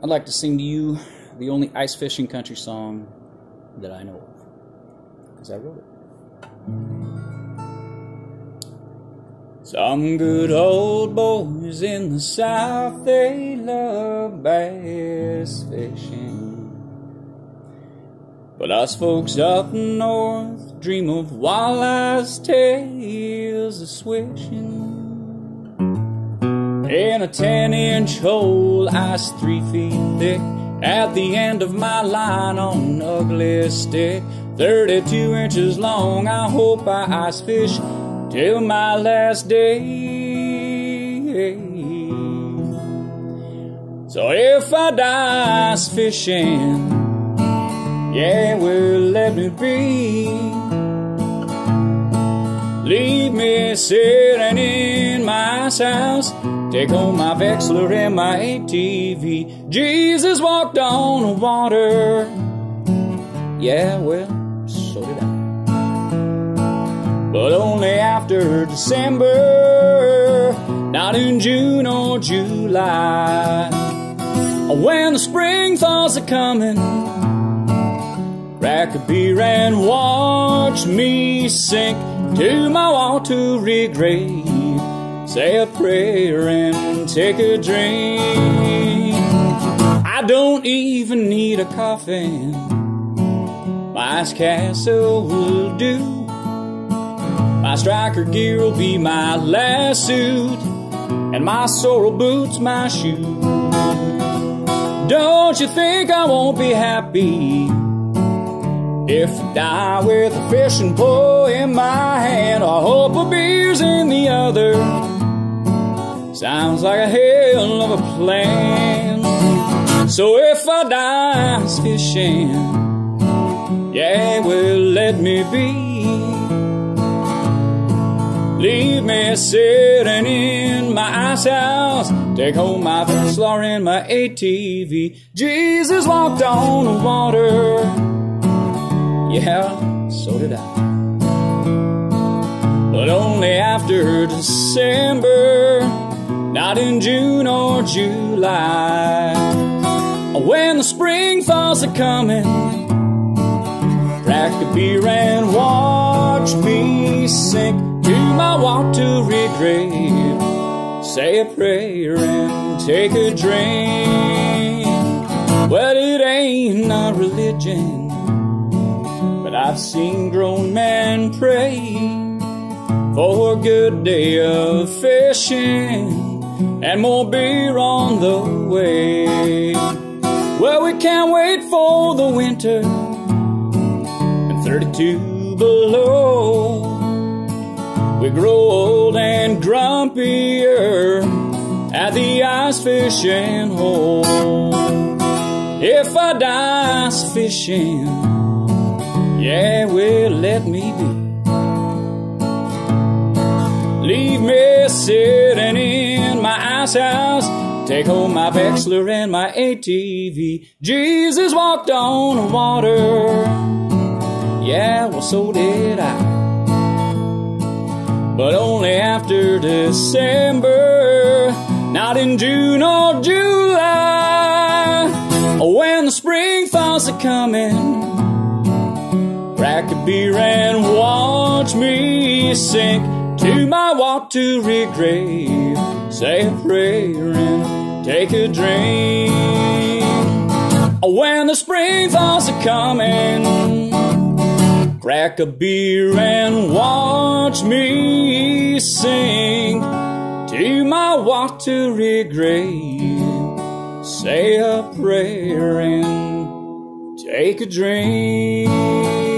I'd like to sing to you the only ice fishing country song that I know of, because I wrote it. Some good old boys in the south, they love bass fishing. But us folks up north dream of walleyes, tails of swishing. In a ten inch hole, ice three feet thick. At the end of my line on an Ugly Stik, 32 inches long. I hope I ice fish till my last day. So if I die ice fishing, yeah, well, let me be. Leave me sitting in my house. Take home my Vexilar and my ATV. Jesus walked on the water. Yeah, well, so did I. But only after December, not in June or July. When the spring thaws are coming, crack a beer and watch me sink to my watery grave. Say a prayer and take a drink. I don't even need a coffin. My castle will do. My striker gear will be my last suit, and my Sorel boots my shoe. Don't you think I won't be happy? If I die with a fishing pole in my hand, a hope of beers in the other, sounds like a hell of a plan. So if I die fishing, yeah, well, let me be. Leave me sitting in my ice house. Take home my Vexilar and my ATV. Jesus walked on the water. Yeah, so did I. But only after December, not in June or July. When the spring falls are coming, crack a beer and watch me sink to my watery grave. Say a prayer and take a drink. Well, it ain't a religion, but I've seen grown men pray for a good day of fishing and more beer on the way. Well, we can't wait for the winter and 32 below. We grow old and grumpier at the ice fishing hole. If I die ice fishing, yeah, well, let me be. Leave me ice house. Take home my Vexilar and my ATV. Jesus walked on water. Yeah, well, so did I. But only after December, not in June or July. When the spring thaws are coming, crack a beer and watch me sink to my watery grave. Say a prayer and take a drink. When the spring thaws are coming, crack a beer and watch me sink to my watery grave. Say a prayer and take a drink.